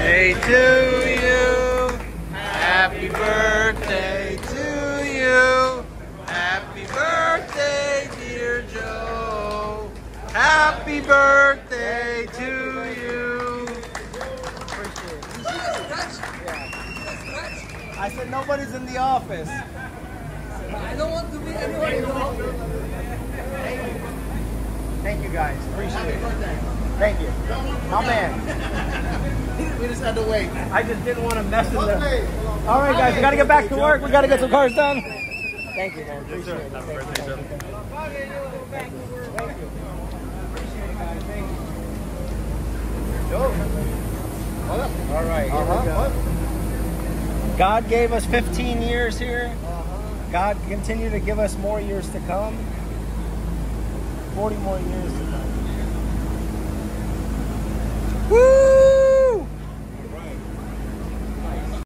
birthday to you. Happy birthday to you. Happy birthday, dear Joe. Happy birthday to you. I said nobody's in the office. I don't want to be anyone in the office. Thank you guys. Appreciate it. Thank you. My man. We just had to wait. I just didn't want to mess with them. All right, guys, we got to get back to work. We got to get some cars done. Thank you, man. Appreciate it. Thank you, thank you. Thank you. Appreciate it, guys. Thank you. All right, here we uh-huh. go. God gave us 15 years here. Uh-huh. God continue to give us more years to come. 40 more years to